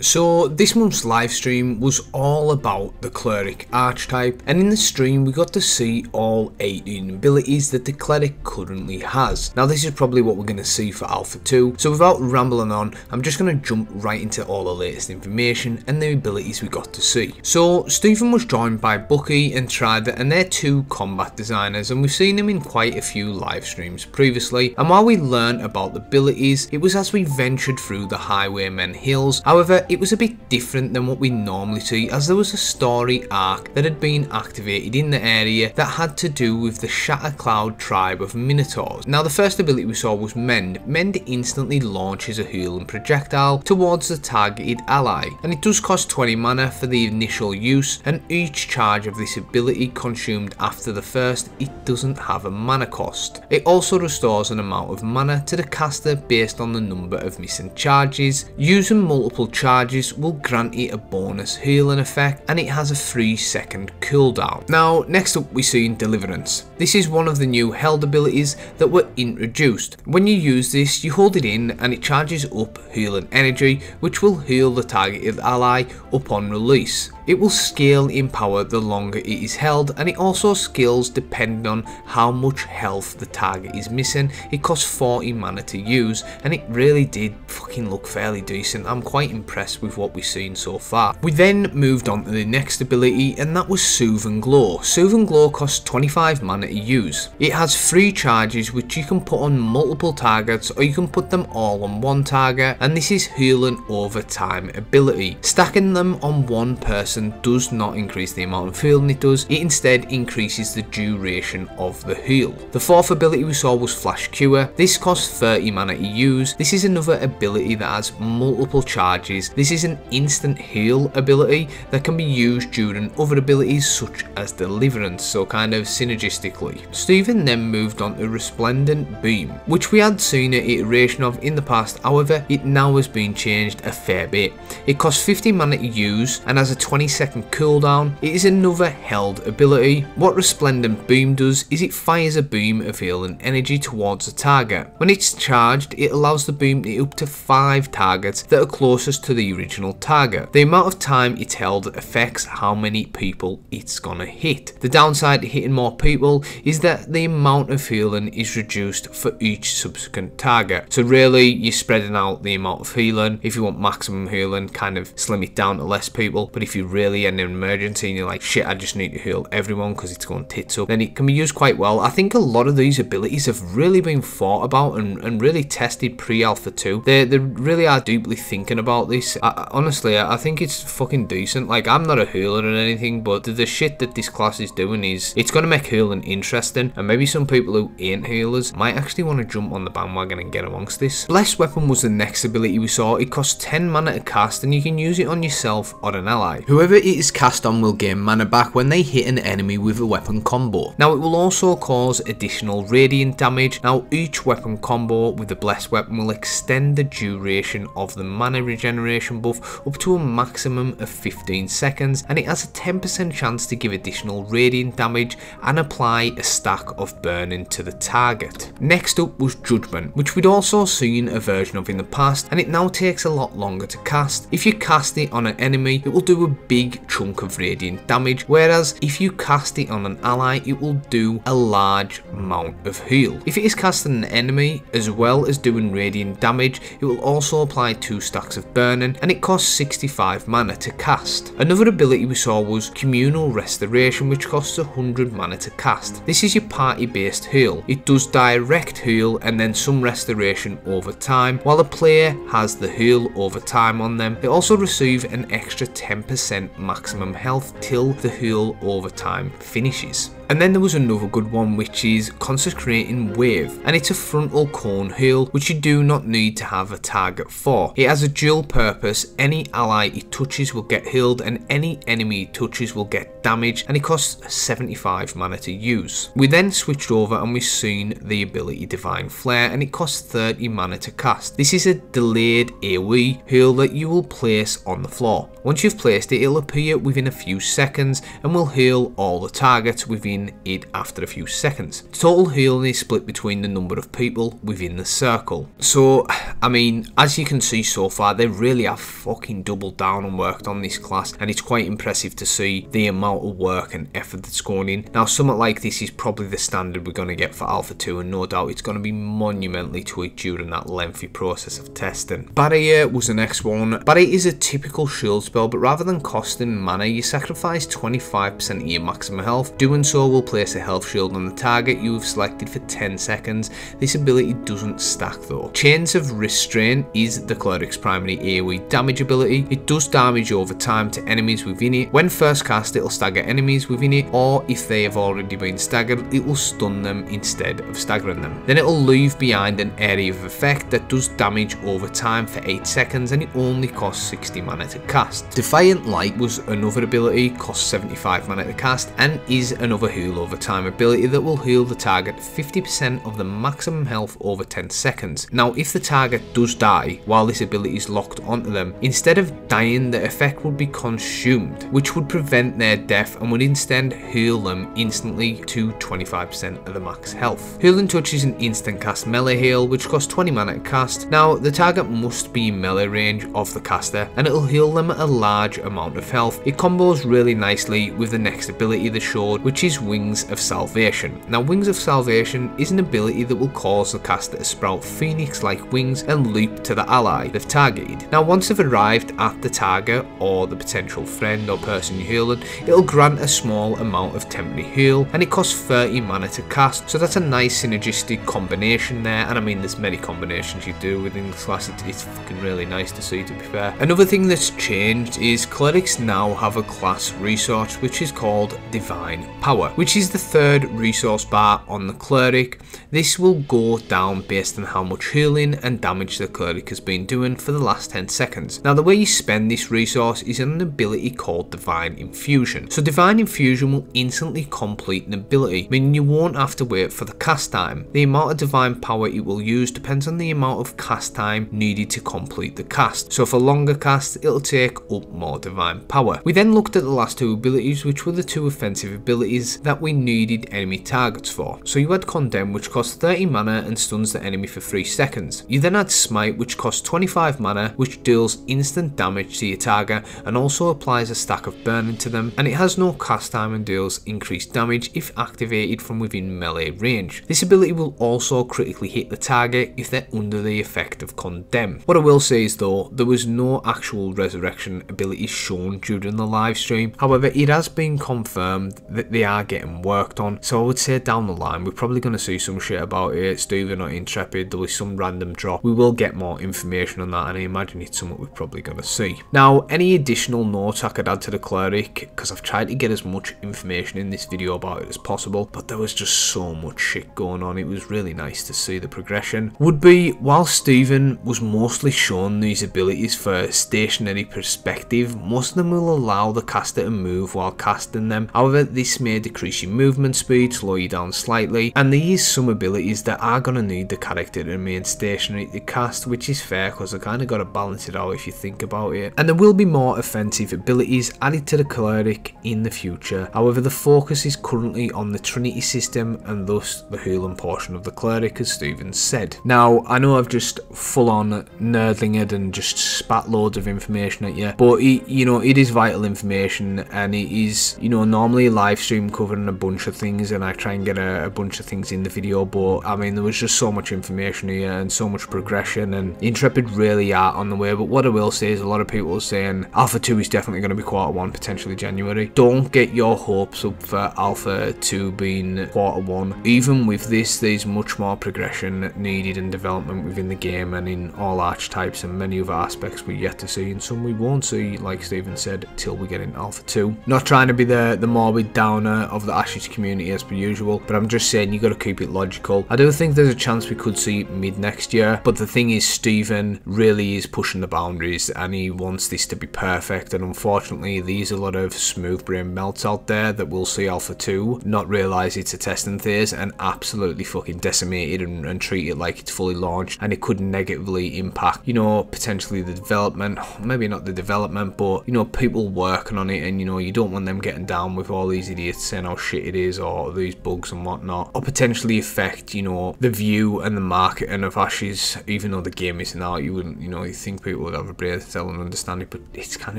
So this month's live stream was all about the cleric archetype and in the stream we got to see all 18 abilities that the cleric currently has. Now this is probably what we're going to see for Alpha 2 so without rambling on I'm just going to jump right into all the latest information and the abilities we got to see. So Steven was joined by Bucky and Trider and they're two combat designers and we've seen them in quite a few live streams previously and while we learned about the abilities it was as we ventured through the Highwaymen Hills however it was a bit different than what we normally see as there was a story arc that had been activated in the area that had to do with the Shattercloud tribe of Minotaurs. Now the first ability we saw was Mend. Mend instantly launches a healing projectile towards the targeted ally and it does cost 20 mana for the initial use and each charge of this ability consumed after the first it doesn't have a mana cost. It also restores an amount of mana to the caster based on the number of missing charges. Using multiple charges will grant it a bonus healing effect and it has a 3 second cooldown. Now next up we see Deliverance. This is one of the new held abilities that were introduced. When you use this you hold it in and it charges up healing energy which will heal the targeted ally upon release. It will scale in power the longer it is held and it also scales depending on how much health the target is missing. It costs 40 mana to use and it really did fucking look fairly decent. I'm quite impressed with what we've seen so far. We then moved on to the next ability and that was Soothing Glow. Soothing Glow costs 25 mana to use. It has 3 charges which you can put on multiple targets or you can put them all on one target and this is healing over time ability. Stacking them on one person does not increase the amount of healing it does, it instead increases the duration of the heal. The fourth ability we saw was Flash Cure. This costs 30 mana to use. This is another ability that has multiple charges. This is an instant heal ability that can be used during other abilities such as Deliverance, so kind of synergistically. Steven then moved on to Resplendent Beam, which we had seen an iteration of in the past, however it now has been changed a fair bit. It costs 50 mana to use and has a 20 20 second cooldown. It is another held ability. What Resplendent Beam does is it fires a beam of healing energy towards a target. When it's charged, it allows the beam to hit up to 5 targets that are closest to the original target. The amount of time it's held affects how many people it's gonna hit. The downside to hitting more people is that the amount of healing is reduced for each subsequent target. So really, you're spreading out the amount of healing. If you want maximum healing, kind of slim it down to less people. But if you really an emergency and you're like, shit, I just need to heal everyone because it's going tits up, then it can be used quite well. I think a lot of these abilities have really been thought about and, and really tested pre-alpha 2. They, they really are deeply thinking about this. I, honestly, I think it's fucking decent. Like, I'm not a healer or anything, but the, the shit that this class is doing is, it's going to make healing interesting, and maybe some people who ain't healers might actually want to jump on the bandwagon and get amongst this. Blessed Weapon was the next ability we saw. It costs 10 mana to cast, and you can use it on yourself or an ally. Whoever Whoever it is cast on will gain mana back when they hit an enemy with a weapon combo. Now it will also cause additional radiant damage. Now each weapon combo with the blessed weapon will extend the duration of the mana regeneration buff up to a maximum of 15 seconds and it has a 10% chance to give additional radiant damage and apply a stack of burning to the target. Next up was Judgment, which we'd also seen a version of in the past and it now takes a lot longer to cast. If you cast it on an enemy, it will do a big big chunk of radiant damage, whereas if you cast it on an ally, it will do a large amount of heal. If it is cast on an enemy, as well as doing radiant damage, it will also apply 2 stacks of burning, and it costs 65 mana to cast. Another ability we saw was Communal Restoration, which costs 100 mana to cast. This is your party based heal. It does direct heal and then some restoration over time, while the player has the heal over time on them. They also receive an extra 10% maximum health till the heal over time finishes. And then there was another good one which is Consecrating Wave and it's a frontal cone heal which you do not need to have a target for. It has a dual purpose, any ally it touches will get healed and any enemy it touches will get damaged and it costs 75 mana to use. We then switched over and we've seen the ability Divine Flare and it costs 30 mana to cast. This is a delayed AoE heal that you will place on the floor. Once you've placed it, it'll appear within a few seconds and will heal all the targets within it after a few seconds. Total healing is split between the number of people within the circle. So, I mean, as you can see so far, they really have fucking doubled down and worked on this class, and it's quite impressive to see the amount of work and effort that's going in. Now, something like this is probably the standard we're going to get for Alpha 2, and no doubt it's going to be monumentally tweaked during that lengthy process of testing. Barrier was the next one. Barrier is a typical shield spell, but rather than costing mana, you sacrifice 25% of your maximum health. Doing so will place a health shield on the target you have selected for 10 seconds. This ability doesn't stack though. Chains of Restraint is the cleric's primary AoE damage ability. It does damage over time to enemies within it. When first cast, it'll stagger enemies within it, or if they have already been staggered, it will stun them instead of staggering them. Then it'll leave behind an area of effect that does damage over time for 8 seconds and it only costs 60 mana to cast. Defiant Light was another ability, costs 75 mana to cast, and is another heal over time ability that will heal the target 50% of the maximum health over 10 seconds. Now if the target does die while this ability is locked onto them, instead of dying the effect would be consumed, which would prevent their death and would instead heal them instantly to 25% of the max health. Healing Touch is an instant cast melee heal which costs 20 mana to cast. Now the target must be melee range of the caster and it'll heal them a large amount of health. It combos really nicely with the next ability they showed which is Wings of Salvation. Now Wings of Salvation is an ability that will cause the caster to sprout phoenix like wings and leap to the ally they've targeted. Now once they've arrived at the target or the potential friend or person you're healing, it'll grant a small amount of temporary heal and it costs 30 mana to cast so that's a nice synergistic combination there and I mean there's many combinations you do within this class, it's fucking really nice to see to be fair. Another thing that's changed is clerics now have a class resource which is called Divine Power, which is the third resource bar on the cleric. This will go down based on how much healing and damage the cleric has been doing for the last 10 seconds. Now the way you spend this resource is an ability called Divine Infusion. So Divine Infusion will instantly complete an ability, meaning you won't have to wait for the cast time. The amount of Divine Power it will use depends on the amount of cast time needed to complete the cast. So for longer casts, it'll take up more Divine Power. We then looked at the last two abilities, which were the two offensive abilities that we needed enemy targets for. So you had Condemn, which costs 30 mana and stuns the enemy for 3 seconds. You then had Smite, which costs 25 mana, which deals instant damage to your target and also applies a stack of burning to them, and it has no cast time and deals increased damage if activated from within melee range. This ability will also critically hit the target if they're under the effect of Condemn. What I will say is though, there was no actual resurrection ability shown during the live stream, however it has been confirmed that they are getting worked on, so I would say down the line we're probably going to see some shit about it, Steven or Intrepid, there'll be some random drop, we will get more information on that and I imagine it's something we're probably going to see. Now any additional notes I could add to the cleric, because I've tried to get as much information in this video about it as possible, but there was just so much shit going on, it was really nice to see the progression, would be while Steven was mostly shown these abilities for a stationary perspective, most of them will allow the caster to move while casting them, however this may decrease your movement speed, slow you down slightly, and there is some abilities that are going to need the character to remain stationary to cast, which is fair because I kind of got to balance it out if you think about it. And there will be more offensive abilities added to the cleric in the future, however the focus is currently on the Trinity system and thus the healing portion of the cleric as Steven said. Now I know I've just full on nerdling it and just spat loads of information at you, but it, you know it is vital information and it is you know normally a live stream covering a bunch of things and I try and get a, a bunch of things in the video but I mean there was just so much information here and so much progression and Intrepid really are on the way but what I will say is a lot of people are saying Alpha 2 is definitely going to be quarter 1 potentially January. Don't get your hopes up for Alpha 2 being quarter 1. Even with this there's much more progression needed and development within the game and in all archetypes and many other aspects we yet to see and some we won't see like Steven said till we get in Alpha 2. Not trying to be the, the morbid downer of the Ashes community as per usual but I'm just saying you got to keep it logical. I don't think there's a chance we could see mid next year but the thing is Steven really is pushing the boundaries and he wants this to be perfect and unfortunately there's a lot of smooth brain melts out there that will see Alpha 2 not realise it's a testing phase and absolutely fucking decimate it and, and treat it like it's fully launched and it could negatively impact you know potentially the development maybe not the development but you know people working on it and you know you don't want them getting down with all these idiots saying how shit it is or these bugs and whatnot, or potentially affect, you know, the view and the marketing of Ashes, even though the game isn't out, you wouldn't, you know, you think people would have a tell and understand it, but it's kind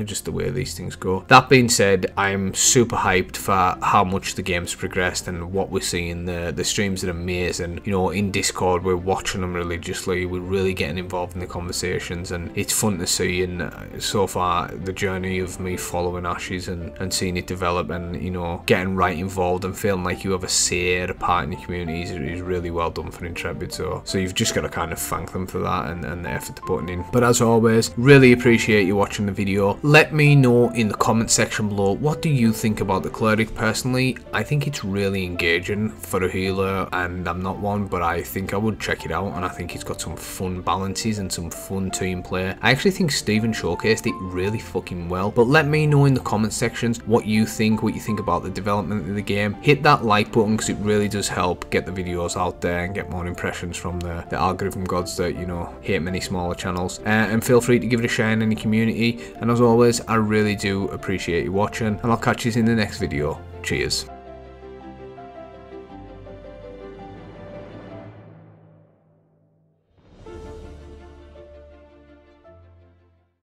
of just the way these things go. That being said, I'm super hyped for how much the game's progressed and what we're seeing. The the streams are amazing. You know, in Discord, we're watching them religiously. We're really getting involved in the conversations, and it's fun to see. And uh, so far, the journey of me following Ashes and, and seeing it develop and, you know, getting right involved and feeling like you have a say, a part in the community is, is really well done for Intrepid. So, so you've just got to kind of thank them for that and, and the effort they're putting in. But as always, really appreciate you watching the video. Let me know in the comment section below what do you think about the cleric personally. I think it's really engaging for a healer and I'm not one but I think I would check it out and I think it's got some fun balances and some fun team play. I actually think Steven showcased it really fucking well but let me know in the comment sections what you think, what you think about the development of the game. Hit that like button because it really does help get the videos out there and get more impressions from the, the algorithm gods that you know hate many smaller channels uh, and feel free to give it a share in any community and as always I really do appreciate you watching and I'll catch you in the next video. Cheers.